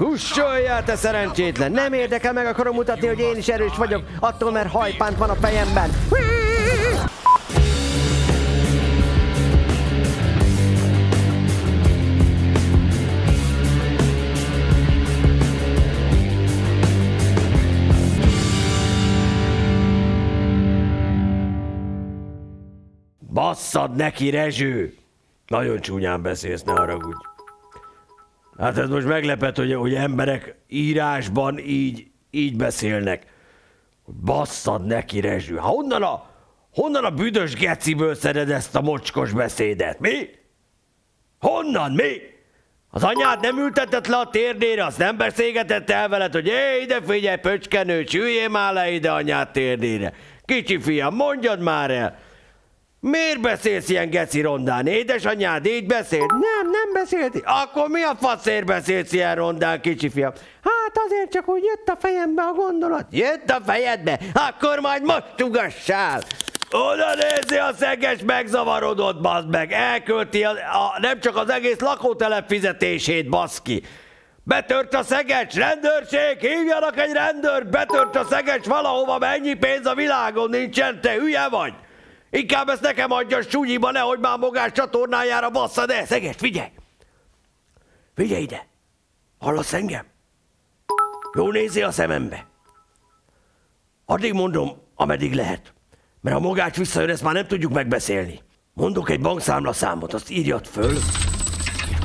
Kussoljál, te szerencsétlen! Nem érdekel, meg akarom mutatni, hogy én is erős vagyok, attól, mert hajpánt van a fejemben. Basszad neki, Rezső! Nagyon csúnyán beszélsz, ne haragudj. Hát ez most meglepet, hogy, hogy emberek írásban így, így beszélnek. Basszad neki, Rezső. Ha honnan a, honnan a büdös geciből szeded ezt a mocskos beszédet? Mi? Honnan? Mi? Az anyád nem ültetett le a térdére, azt nem beszélgetett el veled, hogy hé, ide figyelj, pöcskenő, csüljél már le ide anyád térdére. Kicsi fiam, mondjad már el. Miért beszélsz ilyen geci rondán? Édesanyád így beszélt? Nem, nem beszélt. Akkor mi a faszért beszélsz ilyen rondán, kicsi fiam? Hát azért csak úgy jött a fejembe a gondolat. Jött a fejedbe? Akkor majd most ugassál. Oda nézi a szeges megzavarodott, bazd meg. Elkölti a, a, nem csak az egész lakótelep fizetését, baszki. Betört a szegecs, rendőrség, hívjanak egy rendőrt, betört a szegecs valahova, mennyi pénz a világon nincsen, te hülye vagy? Inkább ezt nekem adja súnyiba, nehogy már magás csatornájára bassza, de szeges, figyelj! Figyelj ide! Hallasz engem? Jó nézi a szemembe. Addig mondom, ameddig lehet. Mert ha magács visszajön, ezt már nem tudjuk megbeszélni. Mondok egy bankszámla számot, azt írjad föl,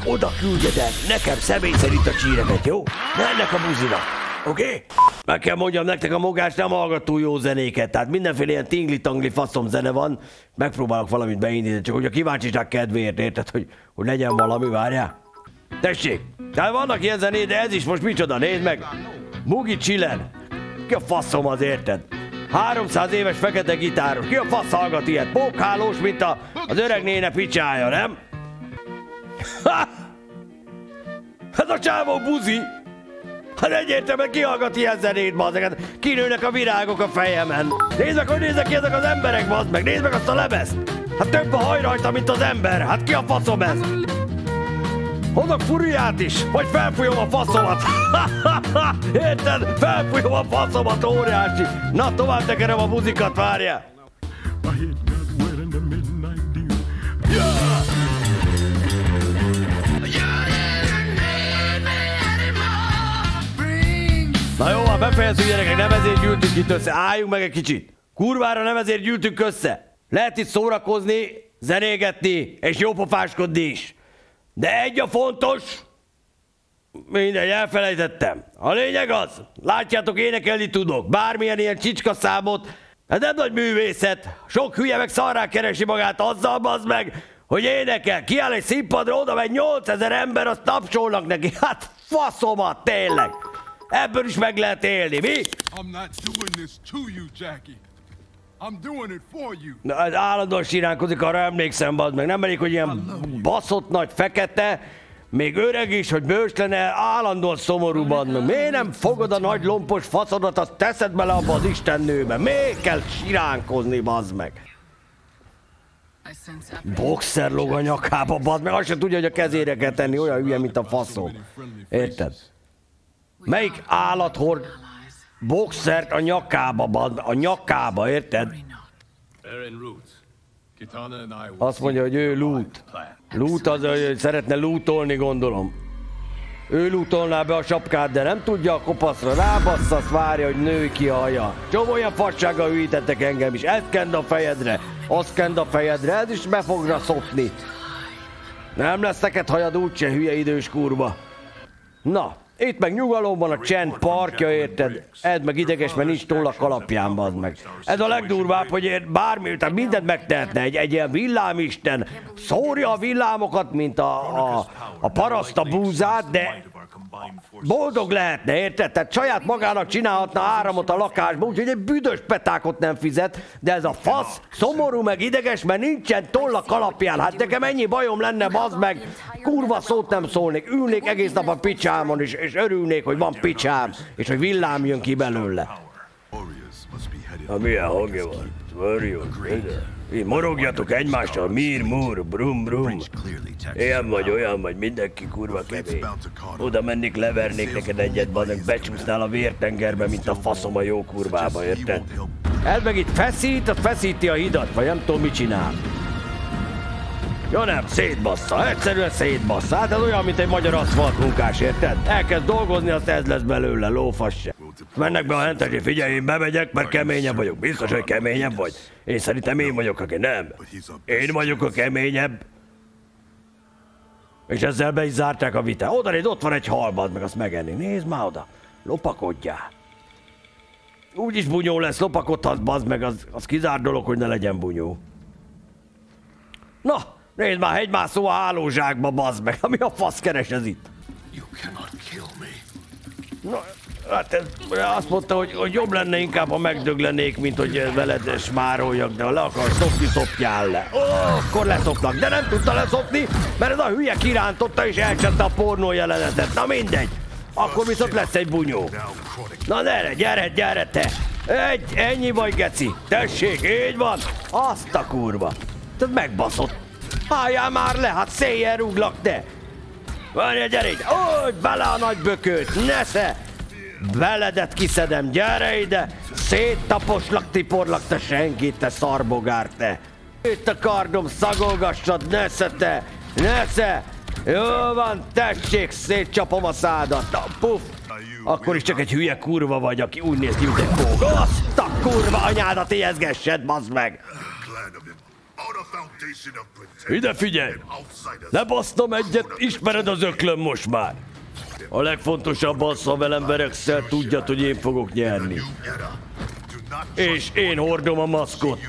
oda küldjed el nekem személy szerint a csíreket, jó? Ne ennek a buzinak, oké? Okay? Meg kell mondjam nektek, a mogás nem hallgat túl jó zenéket, tehát mindenféle ilyen tingli-tangli faszom zene van. Megpróbálok valamit beindítani, csak hogy a kíváncsiság kedvéért, érted, hogy, hogy legyen valami, várjál. Tessék, tehát vannak ilyen zenék, de ez is most micsoda, nézd meg. Mugi Chiller. Ki a faszom az, érted? 300 éves fekete gitáros. Ki a fasz hallgat ilyet? Pókhálós, mint a, az öreg néne picsája, nem? Ha! Ez a csávó buzi! Hát egyértelműen kihallgat ilyen zenét, bazd meg. Kinőnek a virágok a fejemen. Nézd meg, hogy néznek ki ezek az emberek, bazd meg. Nézd meg azt a lemezt. Hát több a haj rajta, mint az ember. Hát ki a faszom ez? Hozok furiát is, vagy felfújom a faszomat. Érted? Felfújom a faszomat, óriási. Na, tovább tekerem a muzikat, várjál. Na jó, van, befejezzük gyerekek, nem ezért gyűltünk itt össze. Álljunk meg egy kicsit. Kurvára nem ezért gyűltünk össze. Lehet itt szórakozni, zenégetni és jópofáskodni is. De egy a fontos, mindegy, elfelejtettem. A lényeg az, látjátok, énekelni tudok, bármilyen ilyen csicska számot, ez nem nagy művészet. Sok hülye meg szarrá keresi magát azzal, bazd meg, hogy énekel. Kiáll egy színpadra, oda megy 8000 ember, azt tapsolnak neki. Hát faszomat, tényleg. Ebből is meg lehet élni, mi? I'm not doing this to you, Jackie. I'm doing it for you. Na, ez állandóan siránkozik, arra emlékszem, bazd meg. Nem elég, hogy ilyen baszott nagy fekete, még öreg is, hogy bős lenne, állandóan szomorú bazd meg. Miért nem fogod a nagy lompos faszodat, azt teszed bele abba az istennőbe? Miért kell siránkozni, bazd meg? Boxer lóg a nyakába, bazd meg, azt sem tudja, hogy a kezére kell tenni, olyan hülye, mint a faszom. Érted? Melyik állat hord boxert a nyakába, meg, a nyakába, érted? Azt mondja, hogy ő loot. Loot az, hogy szeretne lootolni, gondolom. Ő lootolná be a sapkát, de nem tudja a kopaszra. Rábassza, azt várja, hogy nő ki a haja. Csomó olyan fassággal hűítettek engem is. Ezt kend a fejedre, azt kend a fejedre, ez is be fogra szopni. Nem lesz neked hajad úgyse, hülye idős kurva. Na, itt meg nyugalom van a csend parkja, érted? Ed meg ideges, mert nincs toll a kalapján, bazd meg. Ez a legdurvább, hogy én bármi, tehát mindent megtehetne. Egy, egy ilyen villámisten szórja a villámokat, mint a, a, a paraszt a búzát, de boldog lehetne, érted? Tehát saját magának csinálhatna áramot a lakásba, úgyhogy egy büdös petákot nem fizet, de ez a fasz szomorú meg ideges, mert nincsen toll a kalapján. Hát nekem ennyi bajom lenne, bazd meg, kurva szót nem szólnék, ülnék egész nap a picsámon, és, és örülnék, hogy van picsám, és hogy villám jön ki belőle. Na milyen hangja van? Ide. Morogjatok egymással, mir, mur, brum, brum. Ilyen vagy, olyan vagy, mindenki kurva kemény. Oda mennék, levernék neked egyet, bazeg, becsúsznál a vértengerbe, mint a faszom a jó kurvába, érted? Ez meg itt feszít, az feszíti a hidat, vagy nem tudom, mit csinál. Ja nem, szétbassza, egyszerűen szétbassza. Hát ez olyan, mint egy magyar aszfalt munkás, érted? Elkezd dolgozni, azt ez lesz belőle, lófasz se. Mennek be a hentesé, figyelj, én bemegyek, mert keményebb vagyok. Biztos, hogy keményebb vagy. Én szerintem én vagyok, aki nem. Én vagyok a keményebb. És ezzel be is zárták a vitát. Oda nézd, ott van egy halbad, meg azt megenni. Nézd már oda. Lopakodjál. Úgyis bunyó lesz, lopakodhatsz, bazd meg, az, az kizár dolog, hogy ne legyen bunyó. Na, nézd már, hegymászó a hálózsákba, bazd meg. Ami a fasz keres ez itt? You cannot kill me. Na, hát ez, azt mondta, hogy, hogy jobb lenne inkább, ha megdöglenék, mint hogy veled smároljak, de ha le akar szopni, szopjál le. Ó, akkor leszopnak, de nem tudta leszopni, mert ez a hülye kirántotta és elcsette a pornó jelenetet. Na mindegy. Akkor viszont lesz egy bunyó. Na gyere, gyere, gyere te! Egy, ennyi vagy, geci! Tessék, így van! Azt a kurva! Te megbaszott! Álljál már le, hát széjjel rúglak, te! Várj, gyere ide! Úgy, bele a nagy bökőt, nesze! Veledet kiszedem, gyere ide! Széttaposlak, tiporlak, te senkit, te szarbogár, te! Itt a kardom, szagolgassad, nesze te! Nesze! Jó van, tessék, szétcsapom a szádat. Puff! Akkor is csak egy hülye kurva vagy, aki úgy néz ki, mint egy kóg. Kurva anyádat éhezgessed, bazd meg! Ide figyelj! Lebasztom egyet, ismered az öklöm most már. A legfontosabb az, ha velem verekszel, tudjad, hogy én fogok nyerni. És én hordom a maszkot,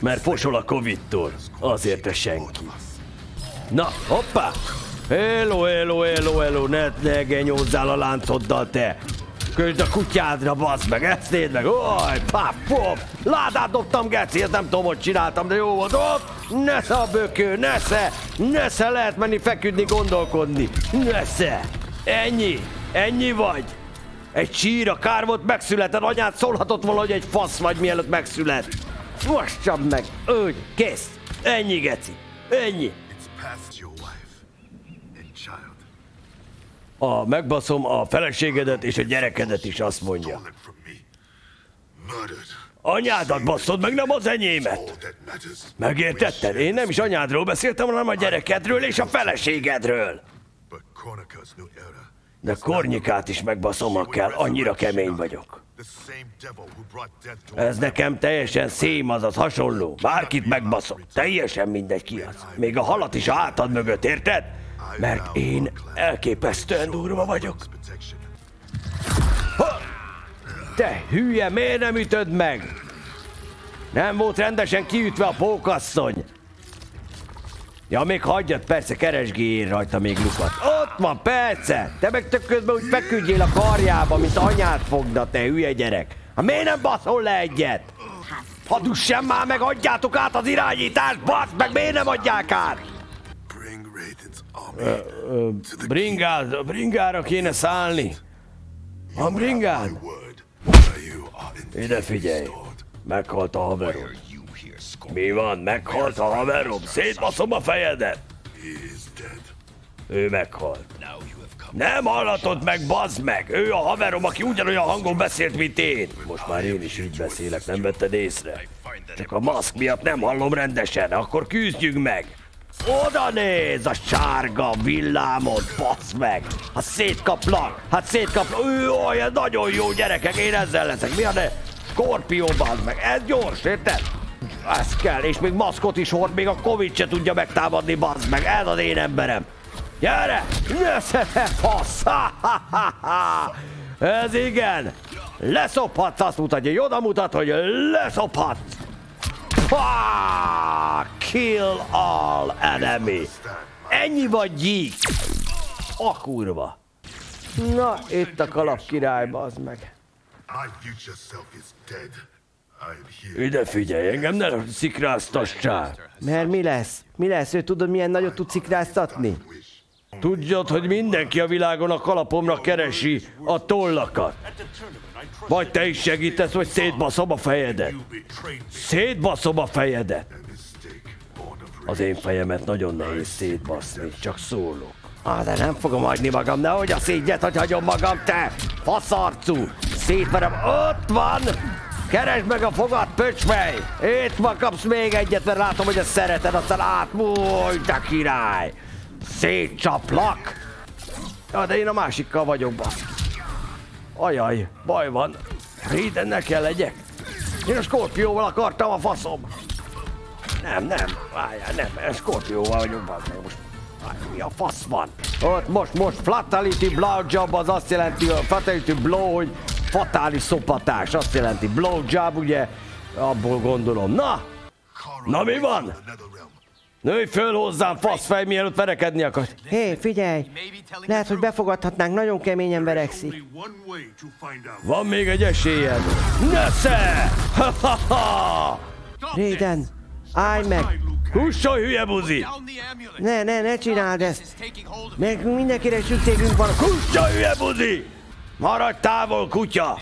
mert fosol a Covid-tól. Azért te senki. Na, hoppá! Hello, hello, hello, hello, ne, ne genyózzál a láncoddal, te! Közd a kutyádra, bazd meg, ezt meg! Oj, pap, pop! Ládát dobtam, geci, ezt nem tudom, hogy csináltam, de jó volt. Ott! Nesze a bökő, nesze! Nesze lehet menni feküdni, gondolkodni. Nesze! Ennyi! Ennyi vagy! Egy síra, kár volt, megszületed, anyád szólhatott volna, hogy egy fasz vagy, mielőtt megszület. Most csapd meg! Úgy, kész! Ennyi, geci! Ennyi! A megbaszom a feleségedet és a gyerekedet is azt mondja. Anyádat baszod meg, nem az enyémet! Megértetted? Én nem is anyádról beszéltem, hanem a gyerekedről és a feleségedről. De Kornyikát is megbaszom, ha kell, annyira kemény vagyok. Ez nekem teljesen szém, azaz hasonló. Bárkit megbaszom, teljesen mindegy ki az. Még a halat is a hátad mögött, érted? Mert én elképesztően durva vagyok. protection. Te hülye, miért nem ütöd meg? Nem volt rendesen kiütve a pókasszony. Ja, még hagyjad, persze, keresgéljél rajta még lukat. Ott van, perce! Te meg tök közben úgy feküdjél a karjába, mint anyád fogna, te hülye gyerek. Ha miért nem baszol le egyet? Hadd sem már meg, adjátok át az irányítást, basz meg, miért nem adják át? Bringád, bringára kéne szállni. A bringád? Ide figyelj, meghalt a haverom. Mi van, meghalt a haverom? Szétbaszom a fejedet! Ő meghalt. Nem hallatod meg, bazd meg! Ő a haverom, aki ugyanolyan hangon beszélt, mint én. Most már én is így beszélek, nem vetted észre? Csak a maszk miatt nem hallom rendesen, akkor küzdjünk meg! Oda néz a sárga villámot, basz meg! Hát szétkaplak, hát szétkaplak, ő olyan nagyon jó gyerekek, én ezzel leszek, mi a ne? Skorpió, bazd meg, ez gyors, érted? Ez kell, és még maszkot is hord, még a Covid se tudja megtámadni, bazd meg, ez az én emberem! Gyere! Nesze, fasz! Ha, ha, ha. Ez igen! Leszophatsz, azt mutatja, hogy oda mutat, hogy leszophatsz! Pá! Kill all enemy! Ennyi vagy gyík! A kurva! Na, itt a kalap király, bazd meg. Ide figyelj, engem ne szikráztassál! Mert mi lesz? Mi lesz? Ő tudod, milyen nagyot tud szikráztatni? Tudjad, hogy mindenki a világon a kalapomra keresi a tollakat. Vagy te is segítesz, vagy szétbaszom a fejedet. Szétbaszom a fejedet. Az én fejemet nagyon nehéz szétbaszni, csak szólok. Ah, de nem fogom hagyni magam, nehogy a szégyet, hogy hagyom magam, te! Faszarcú! Szétverem, ott van! Keresd meg a fogad, pöcsfej! Itt ma kapsz még egyet, mert látom, hogy ezt szereted, aztán átmúj, de király! Szétcsaplak! Ja, de én a másikkal vagyok, basz. Ajaj, baj van. Raiden kell legyek. Én a Skorpióval akartam a faszom. Nem, nem, várjál, nem, Skorpióval vagyok, basz meg most. Mi a fasz van? Ott most, most Fatality Blowjob az azt jelenti, a Fatality Blow, hogy fatális szopatás, azt jelenti blowjob, ugye? Abból gondolom. Na! Na mi van? Nőj föl hozzám, faszfej, mielőtt verekedni akar. Hé, hey, figyelj! Lehet, hogy befogadhatnánk, nagyon keményen verekszik. Van még egy esélyed. Nesze! Raiden, állj meg! Kussolj, hülye buzi! Ne, ne, ne csináld ezt! Meg mindenkire szükségünk van. Kussolj, hülye buzi! Maradj távol, kutya!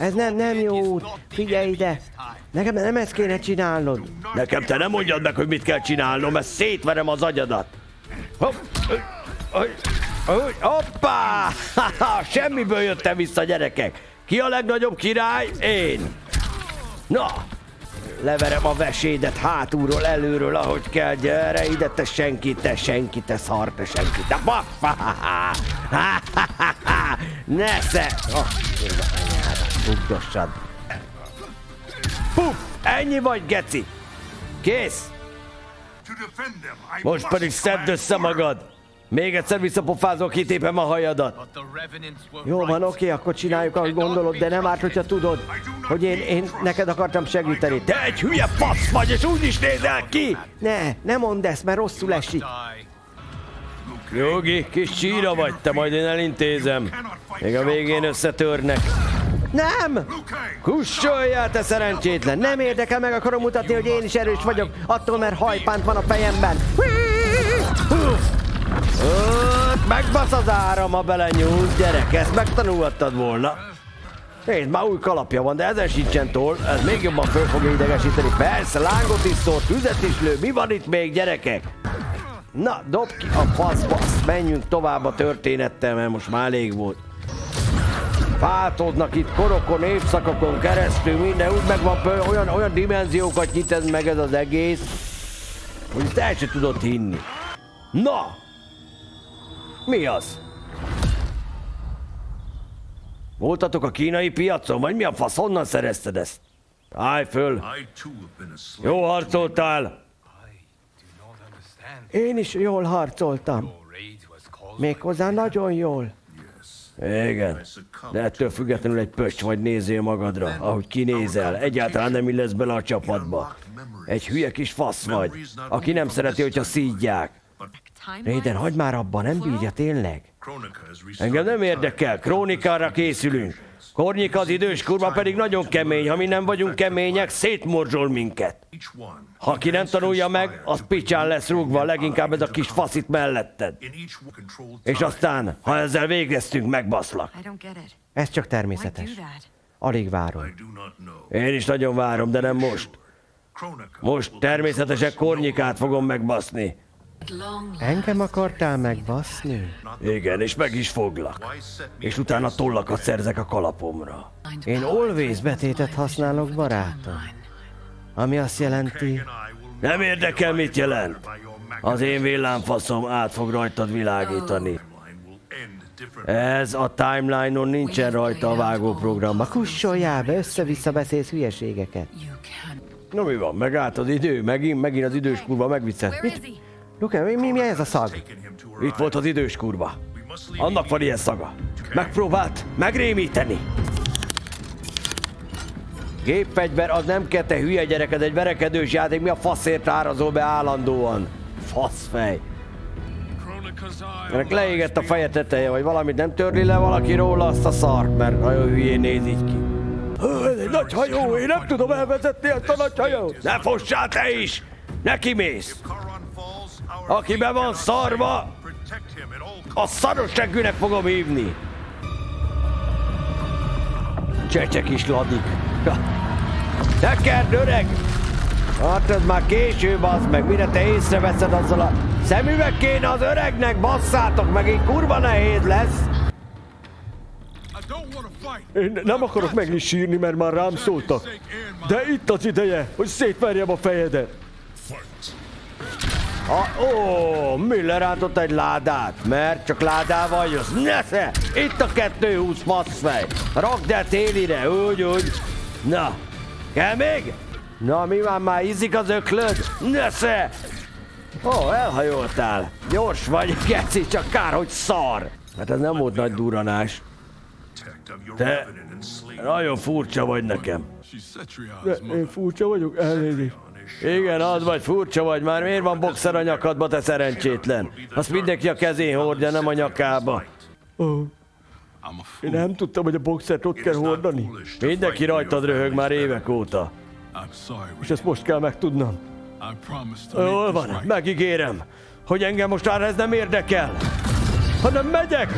Ez nem, nem jó út. Figyelj ide. Nekem nem ezt kéne csinálnod. Nekem te nem mondjad meg, hogy mit kell csinálnom, mert szétverem az agyadat. Hopp! Hoppá! Semmiből jöttem vissza, gyerekek. Ki a legnagyobb király? Én. Na, leverem a vesédet hátulról, előről, ahogy kell. Gyere ide, te senki, te senki, te szar, te senki, te baffa! Oh, Bugdossad. Puff! Ennyi vagy, geci! Kész! Most pedig szedd össze magad! Még egyszer visszapofázol, kitépem a hajadat. Jó van, oké, akkor csináljuk, ahogy gondolod, de nem árt, hogyha tudod, hogy én, én neked akartam segíteni. Te egy hülye fasz vagy, és úgy is nézel ki! Ne, ne mondd ezt, mert rosszul esik. Jogi, kis csíra vagy te, majd én elintézem. Még a végén összetörnek. Nem! Kussoljál, te szerencsétlen! Nem érdekel, meg akarom mutatni, hogy én is erős vagyok, attól, mert hajpánt van a fejemben. Öt, megbasz az áram, ha belenyúlsz, gyerek, ezt megtanulhattad volna. Nézd, már új kalapja van, de ezen sincsen toll, ez még jobban föl fogja idegesíteni. Persze, lángot is szólt, tüzet is lő, mi van itt még, gyerekek? Na, dob ki a faszba, menjünk tovább a történettel, mert most már elég volt. Változnak itt korokon, évszakokon keresztül, minden úgy meg van, olyan, olyan dimenziókat nyit ez meg ez az egész, hogy ezt el sem tudod hinni. Na! Mi az? Voltatok a kínai piacon, vagy mi a fasz, honnan szerezted ezt? Állj föl! Jó harcoltál! Én is jól harcoltam. Méghozzá nagyon jól. Igen, de ettől függetlenül egy pöcs vagy nézél magadra, ahogy kinézel. Egyáltalán nem illesz bele a csapatba. Egy hülye kis fasz vagy, aki nem szereti, hogyha szídják. Raiden, hagyd már abba, nem bírja tényleg. Engem nem érdekel, krónikára készülünk. Kornyika az idős kurva pedig nagyon kemény, ha mi nem vagyunk kemények, szétmorzsol minket. Ha ki nem tanulja meg, az picsán lesz rúgva, leginkább ez a kis faszit melletted. És aztán, ha ezzel végeztünk, megbaszlak. Ez csak természetes. Alig várom. Én is nagyon várom, de nem most. Most természetesen kornyikát fogom megbaszni. Engem akartál megbaszni? Igen, és meg is foglak. És utána tollakat szerzek a kalapomra. Én always betétet használok, barátom. Ami azt jelenti... Nem érdekel, mit jelent. Az én villámfaszom át fog rajtad világítani. Ez a timeline-on nincsen rajta a vágóprogramban. Kussoljál be, össze-vissza beszélsz hülyeségeket. Na mi van, megállt az idő, megint, megint az idős kurva megviccelt. Mit? Luke, mi, mi, mi ez a szag? Itt volt az idős kurva. Annak van ilyen szaga. Megpróbált megrémíteni. Gépfegyver az nem kell, te hülye gyereked, egy verekedős játék, mi a faszért árazol be állandóan? Faszfej. Ennek leégett a feje teteje, vagy valamit nem törli le valaki róla azt a szart, mert nagyon hülyén néz így ki. Ez egy nagy hajó, én nem tudom elvezetni ezt a nagy hajót. Ne fossál te is! Neki mész! Aki be van szarva, a szaros seggűnek fogom hívni. Csecsek is ladik. Tekerd, öreg! Hát ez már késő, bazd meg, mire te észreveszed azzal a szemüveg kéne az öregnek, basszátok meg, így kurva nehéz lesz. Én nem akarok meg is sírni, mert már rám szóltak. De itt az ideje, hogy szétverjem a fejedet. A, ó, Miller rántott egy ládát, mert csak ládával jössz. Nesze! Itt a 220 faszfej. Rakd el télire, úgy, úgy. Na, kell még? Na, mi van már, ízik az öklöd? Nesze! Ó, elhajoltál. Gyors vagy, geci, csak kár, hogy szar. Hát ez nem volt nagy duranás. Te nagyon furcsa vagy nekem. Cetriol's Én furcsa vagyok, elnézést. Igen, az vagy, furcsa vagy már. Miért van boxer a nyakadba, te szerencsétlen? Azt mindenki a kezén hordja, nem a nyakába. A én nem tudtam, hogy a boxert ott kell hordani. Mindenki rajtad röhög már évek óta. És ezt most kell megtudnom. Jól van, megígérem, hogy engem most már ez nem érdekel, hanem megyek,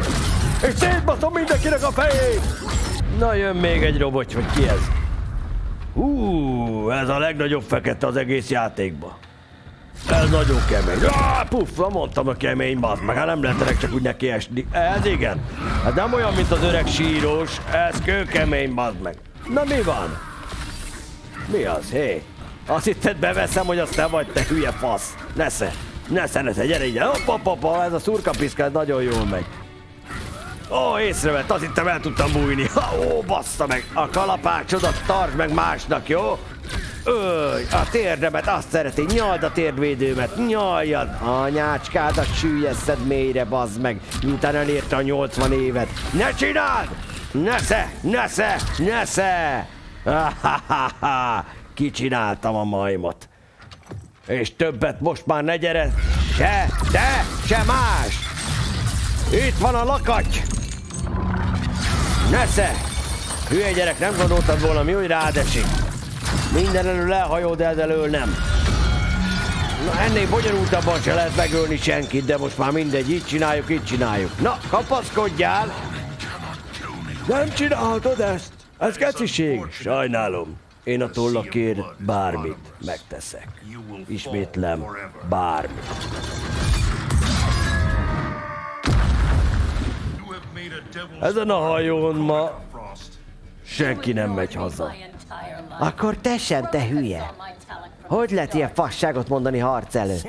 és szétbaszom mindenkinek a fejét! Na jön még egy robot, vagy ki ez? Hú, ez a legnagyobb fekete az egész játékban. Ez nagyon kemény. Ah, puff, mondtam a kemény, bazd meg, hát nem lehetenek csak úgy neki esni. Ez igen. Ez nem olyan, mint az öreg sírós, ez kőkemény, bazd meg. Na mi van? Mi az, hé? Azt hitted beveszem, hogy azt te vagy, te hülye fasz. Nesze, nesze, nesze, gyere ide. Hopp, hopp, ez a szurkapiszka, ez nagyon jól megy. Ó, észrevett, azt hittem el tudtam bújni. Ha, ó, bassza meg, a kalapácsodat tartsd meg másnak, jó? Öj, a térdemet azt szereti, nyald a térdvédőmet, nyaljad! Anyácskádat süllyeszed mélyre, bazd meg, miután elérte a 80 évet. Ne csináld! Nesze, nesze, nesze! Ha-ha-ha-ha! Kicsináltam a majmot. És többet most már ne gyere, se te, se más! Itt van a lakaty! Nesze! Hülye gyerek, nem gondoltad volna mi, hogy rád esik? Minden elől elhajol, de ez elől nem. Na ennél bonyolultabban se lehet megölni senkit, de most már mindegy, így csináljuk, így csináljuk. Na, kapaszkodjál! Nem csinálhatod ezt! Ez keciség! Sajnálom. Én a tollakért bármit megteszek. Ismétlem, bármit. Ezen a hajón ma senki nem megy haza. Akkor te sem, te hülye. Hogy lehet ilyen fasságot mondani harc előtt?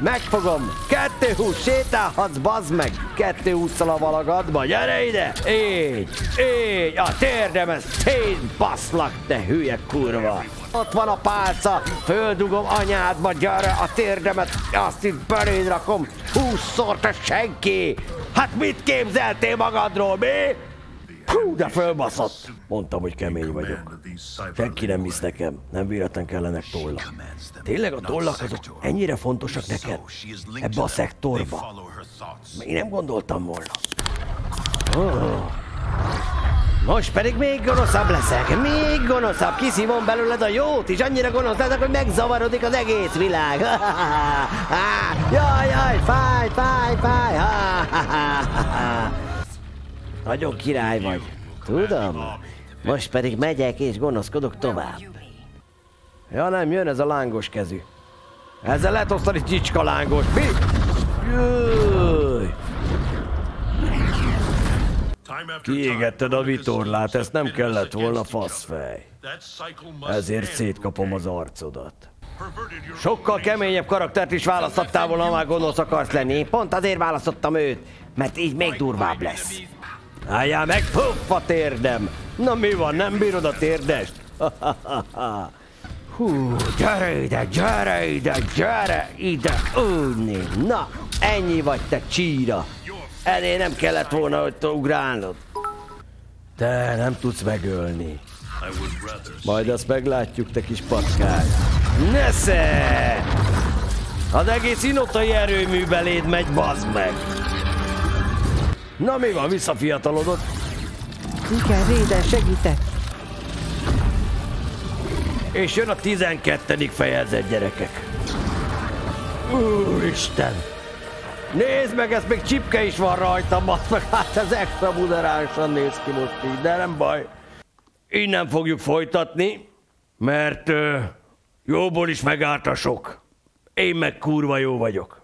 Megfogom! Kettő húsz, sétálhatsz, bazd meg! Kettő húszszal a valagadba, gyere ide! Így, így, a térdemet szétbaszlak, te hülye kurva! Ott van a pálca, földugom anyádba, gyere a térdemet, azt itt beléd rakom, húszszor, te senki! Hát mit képzeltél magadról, mi? Hú, de fölbaszott! Mondtam, hogy kemény vagyok. Senki nem hisz nekem, nem véletlen kellenek tollak. Tényleg a tollak azok ennyire fontosak neked? Ebbe a szektorba? Én nem gondoltam volna. Oh. Most pedig még gonoszabb leszek, még gonoszabb, kiszívom belőled a jót, és annyira gonosz leszek, hogy megzavarodik az egész világ. jaj, jaj, fáj, fáj, fáj. Nagyon király vagy. Tudom. Most pedig megyek és gonoszkodok tovább. Ja nem, jön ez a lángos kezű. Ezzel lehet osztani csicska lángos. Mi? Jöjj! Kiégetted a vitorlát, ezt nem kellett volna faszfej. Ezért szétkapom az arcodat. Sokkal keményebb karaktert is választhattál volna, már gonosz akarsz lenni. Pont azért választottam őt, mert így még durvább lesz. Álljál meg, puff a térdem! Na mi van, nem bírod a térdest? Hú, gyere ide, gyere ide, gyere ide, úrni. Na, ennyi vagy te csíra. Ennél nem kellett volna, hogy te ugrálnod. Te nem tudsz megölni. Majd azt meglátjuk, te kis patkány. Nesze! Az egész inotai erőmű beléd megy, bazd meg! Na mi van, visszafiatalodott? Igen, Réden, segítek. És jön a 12. fejezet, gyerekek. Úristen! Nézd meg, ez még csipke is van rajta, azt meg hát ez extra buderánsan néz ki most így, de nem baj. Innen fogjuk folytatni, mert ö, jóból is megállt a sok. Én meg kurva jó vagyok.